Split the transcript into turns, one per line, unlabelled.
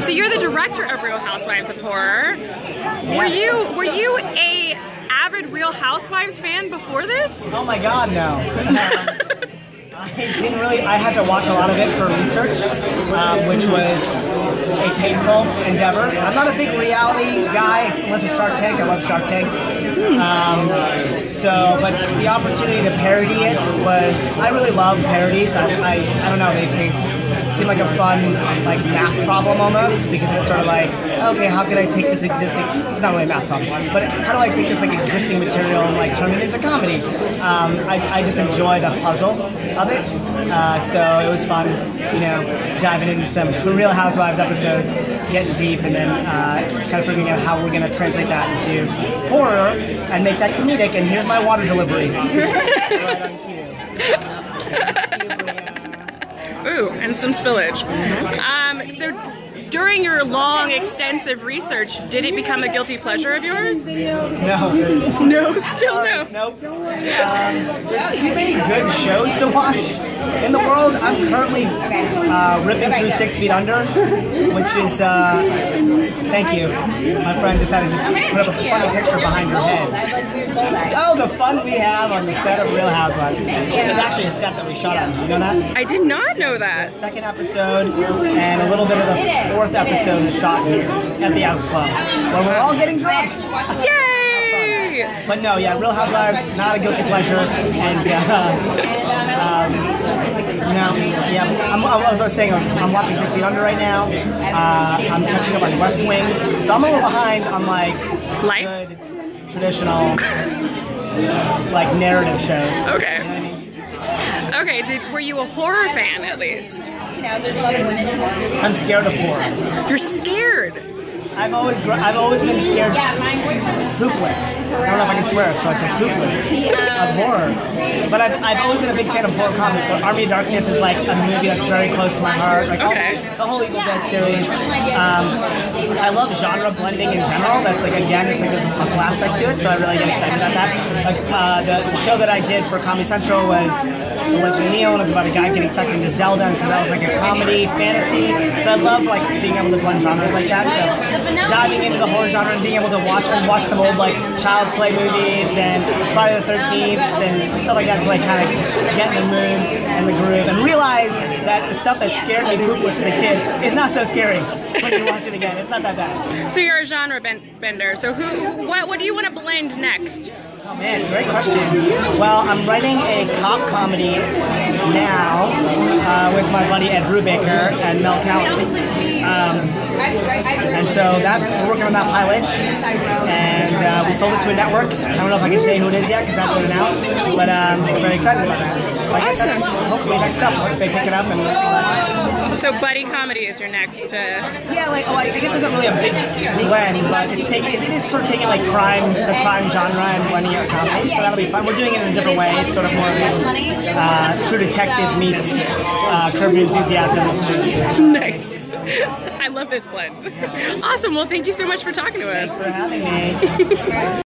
So you're the director of Real Housewives of Horror. Were you were you a avid Real Housewives fan before this?
Oh my god, no. Um, I didn't really, I had to watch a lot of it for research, um, which was a painful endeavor. I'm not a big reality guy, unless it's Shark Tank. I love Shark Tank. Um, so, but the opportunity to parody it was, I really love parodies. I, I, I don't know, they, they seem like a fun like math problem almost because it's sort of like okay how can I take this existing it's not really a math problem but how do I take this like existing material and like turn it into comedy? Um, I, I just enjoy the puzzle of it. Uh, so it was fun you know diving into some Real Housewives episodes getting deep and then uh, kind of figuring out how we're going to translate that into horror and make that comedic and here's my water delivery. Right
and some spillage. Um, during your long, extensive research, did it become a guilty pleasure of yours?
No.
No, still no.
Nope. Um, there's too many good shows to watch in the world. I'm currently uh, ripping through Six Feet Under, which is, uh, thank you. My friend decided to put up a funny picture behind her head. Oh, the fun we have on the set of Real Housewives. This is actually a set that we shot on. Do you know that?
I did not know that.
Second episode and a little bit of the fourth episode is shot here at the Elks Club, where we're all getting drunk.
Yay!
But no, yeah, Real Housewives, not a guilty pleasure, and uh, um, no, yeah, I'm, I was saying I'm watching Six Feet Under right now. Uh, I'm catching up on West Wing, so I'm a little behind on like
Life?
good traditional like narrative shows.
Okay.
You know what I mean?
Okay, did, were you a horror fan at least?
I'm scared of horror.
You're scared.
I've always gr- I've always been scared hoopless. I don't know if I can swear, so I said hoopless of horror. But I've, I've always been a big fan of horror comics. So Army of Darkness is like a movie that's very close to my heart. Like
Okay.
the whole Evil Dead series. Um, I love genre blending in general. That's like again, it's like there's a puzzle aspect to it, so I really get excited about that. Like uh, the show that I did for Comedy Central was The Legend of Neil, and it was about a guy getting sucked into Zelda, and so that was like a comedy fantasy. So I love like being able to blend genres like that. So diving into the horror genre and being able to watch and watch some old like Child's Play movies and Friday the Thirteenth and stuff like that to like kind of get in the mood and the groove and realize that the stuff that scared me poopless as a kid is not so scary when you watch it again. It's not that bad.
So you're a genre ben- bender. So who, what, what do you want to blend next?
Oh man, great question. Well, I'm writing a cop comedy now uh, with my buddy Ed Brubaker and Mel Cowan. Um, and so that's we're working on that pilot, and uh, we sold it to a network. I don't know if I can say who it is yet because that's been announced, but um, we're very excited about that. Like I said,
Awesome.
hopefully next up they pick it up and.
So buddy comedy is your next. Uh,
Yeah, like oh, I guess it's not really a big blend, but it's taking it is sort of taking like crime, the crime genre, and blending it with comedy. So that'll be fun. We're doing it in a different way. It's sort of more of a uh, True Detective meets uh, Curb Enthusiasm.
nice. I love this blend. Awesome. Well, thank you so much for talking to us.
Thanks for having me.